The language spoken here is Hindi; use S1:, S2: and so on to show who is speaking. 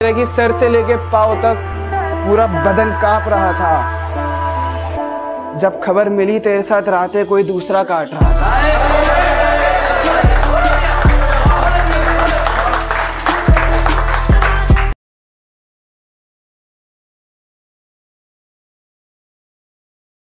S1: तेरे सर से लेके पाव तक पूरा बदन काँप रहा था। जब खबर मिली तेरे साथ रातें कोई दूसरा काट रहा था।